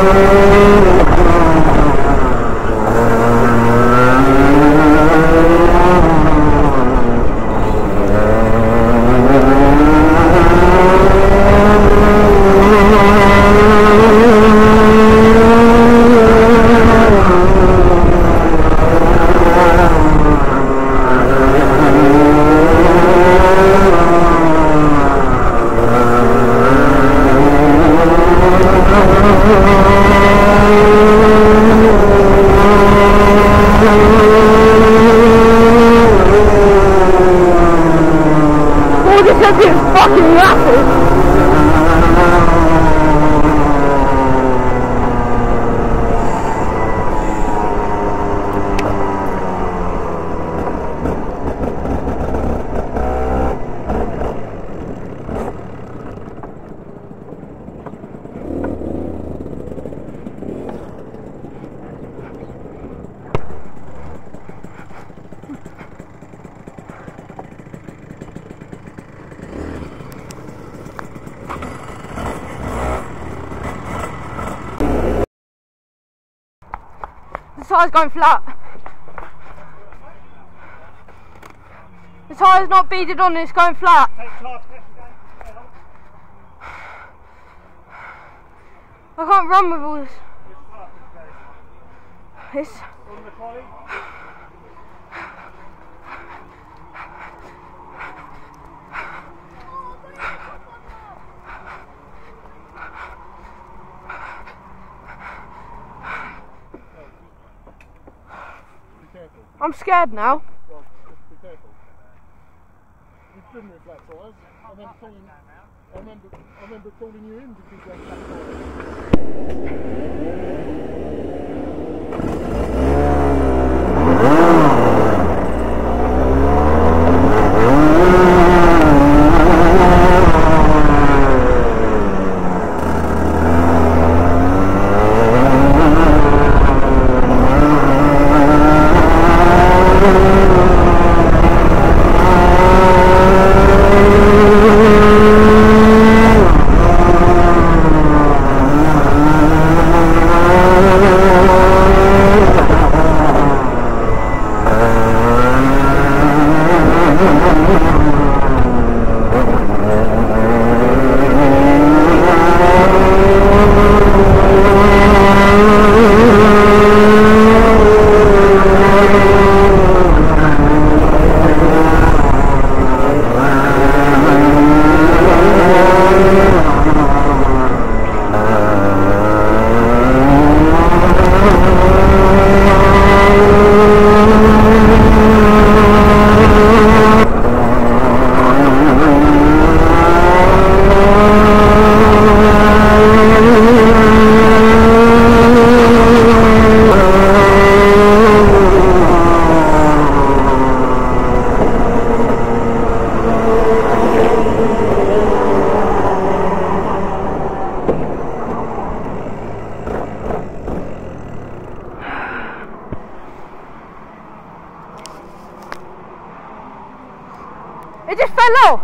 Oh, tyre's going flat. The tire's not beaded on it's going flat. Take class pressure down to 12. I can't run with all this. Which part is going? This. On the quali? Be careful. I'm scared now. Well, be careful. Tyres. I remember calling, I remember, I remember calling you in because you had. hello